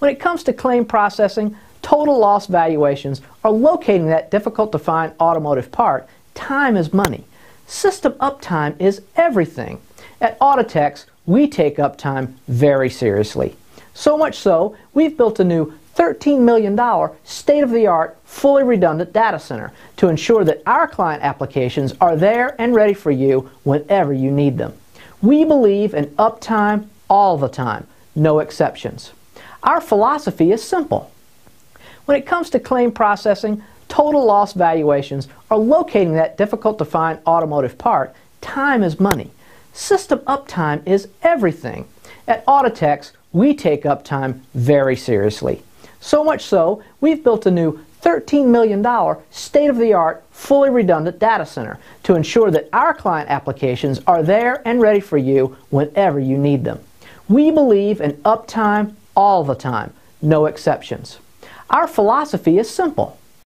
When it comes to claim processing, total loss valuations, or locating that difficult to find automotive part, time is money. System uptime is everything. At Audatex, we take uptime very seriously. So much so, we've built a new $13 million state-of-the-art, fully redundant data center to ensure that our client applications are there and ready for you whenever you need them. We believe in uptime all the time, no exceptions. Our philosophy is simple. When it comes to claim processing, total loss valuations, or locating that difficult to find automotive part, time is money. System uptime is everything. At Audatex, we take uptime very seriously. So much so, we've built a new $13 million state-of-the-art, fully redundant data center to ensure that our client applications are there and ready for you whenever you need them. We believe in uptime all the time, no exceptions. Our philosophy is simple.